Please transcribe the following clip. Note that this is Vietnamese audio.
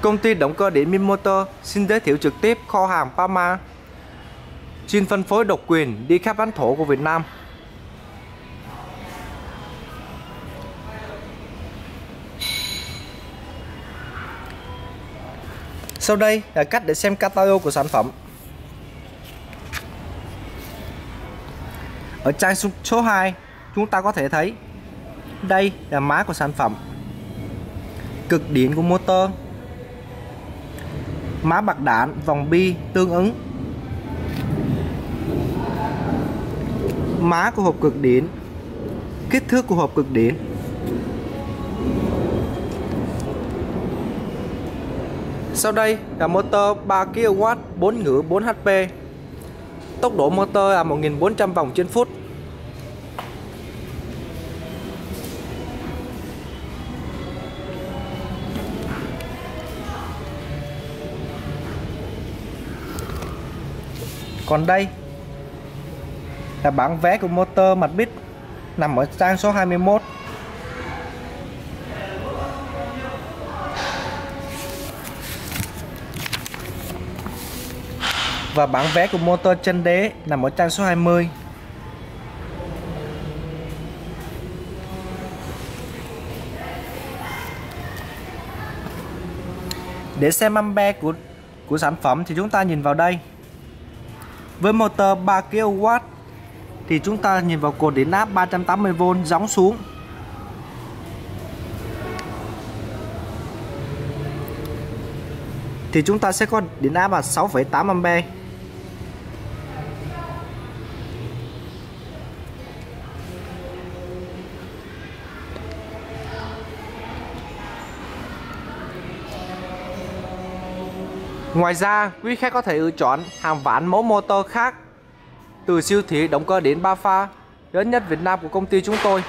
Công ty động cơ điện Minmotor xin giới thiệu trực tiếp kho hàng Pama chuyên phân phối độc quyền đi khắp lãnh thổ của Việt Nam. Sau đây là cách để xem catalog của sản phẩm. Ở trang số 2, chúng ta có thể thấy đây là má của sản phẩm, cực điện của motor, má bạc đạn, vòng bi tương ứng, má của hộp cực điển, kích thước của hộp cực điển. Sau đây là motor 3 kW 4 ngựa 4 HP Tốc độ motor là 1400 vòng trên phút. Còn đây là bản vé của motor mặt bít nằm ở trang số 21 và bản vé của motor chân đế nằm ở trang số 20 Để xem ampe của của sản phẩm thì chúng ta nhìn vào đây. Với motor 3 kW thì chúng ta nhìn vào cột điện áp 380V gióng xuống. Thì chúng ta sẽ có điện áp là 6,8A Ngoài ra, quý khách có thể lựa chọn hàng vạn mẫu motor khác từ siêu thị động cơ đến 3 pha lớn nhất Việt Nam của công ty chúng tôi.